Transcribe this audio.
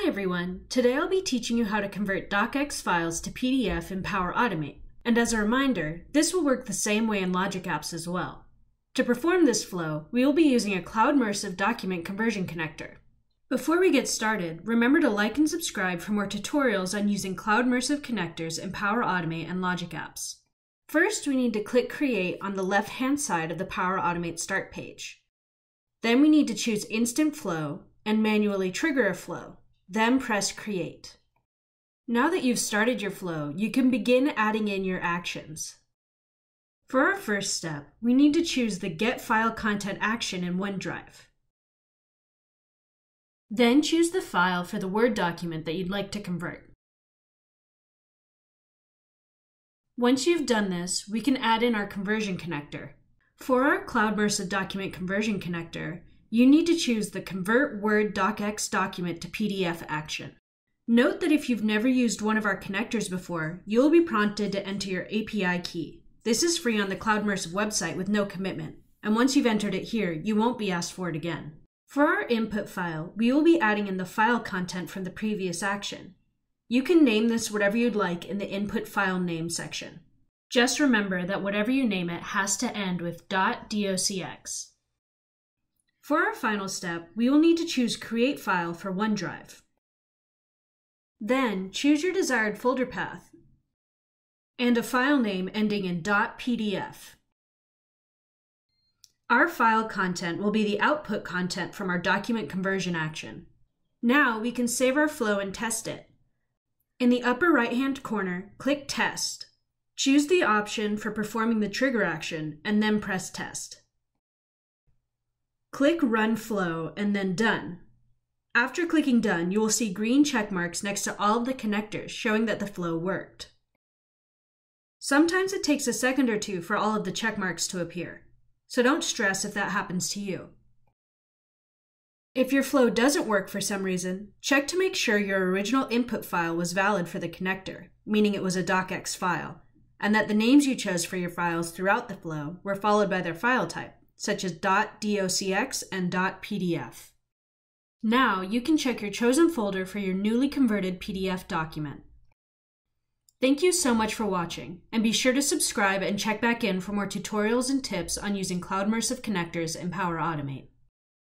Hi everyone! Today I'll be teaching you how to convert docx files to PDF in Power Automate. And as a reminder, this will work the same way in Logic Apps as well. To perform this flow, we will be using a Cloudmersive document conversion connector. Before we get started, remember to like and subscribe for more tutorials on using Cloudmersive connectors in Power Automate and Logic Apps. First, we need to click Create on the left-hand side of the Power Automate start page. Then we need to choose Instant Flow and manually trigger a flow. Then press Create. Now that you've started your flow, you can begin adding in your actions. For our first step, we need to choose the Get File Content action in OneDrive. Then choose the file for the Word document that you'd like to convert. Once you've done this, we can add in our conversion connector. For our Cloudmersive document conversion connector, you need to choose the Convert Word DocX document to PDF action. Note that if you've never used one of our connectors before, you will be prompted to enter your API key. This is free on the Cloudmersive website with no commitment, and once you've entered it here, you won't be asked for it again. For our input file, we will be adding in the file content from the previous action. You can name this whatever you'd like in the input file name section. Just remember that whatever you name it has to end with .docx. For our final step, we will need to choose Create File for OneDrive. Then choose your desired folder path and a file name ending in .pdf. Our file content will be the output content from our document conversion action. Now we can save our flow and test it. In the upper right-hand corner, click Test. Choose the option for performing the trigger action and then press Test. Click Run Flow and then Done. After clicking Done, you will see green check marks next to all of the connectors showing that the flow worked. Sometimes it takes a second or two for all of the check marks to appear, so don't stress if that happens to you. If your flow doesn't work for some reason, check to make sure your original input file was valid for the connector, meaning it was a docx file, and that the names you chose for your files throughout the flow were followed by their file type such as .docx and .pdf. Now you can check your chosen folder for your newly converted PDF document. Thank you so much for watching, and be sure to subscribe and check back in for more tutorials and tips on using Cloudmersive connectors in Power Automate.